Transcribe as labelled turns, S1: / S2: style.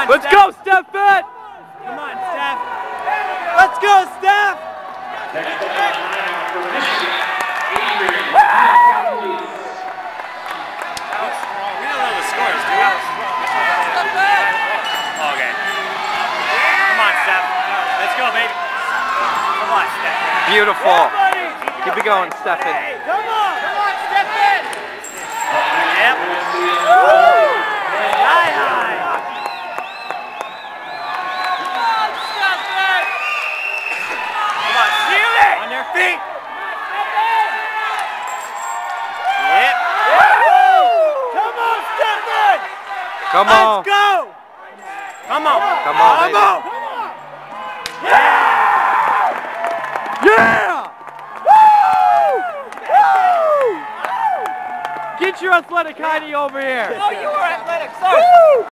S1: on, Let's Steph. go,
S2: Steph Fett! Come on, Steph.
S3: Let's
S2: go, Steph!
S3: Steph. Beautiful. Keep it going, Steffen. Come on! Feet. Yep.
S2: Come on, Steffen!
S1: Come on.
S2: Let's go!
S3: Come on.
S1: Come on,
S3: Come on.
S2: Yeah! Woo! Woo! Get your athletic Heidi over here.
S3: Oh, you were athletic. Sorry.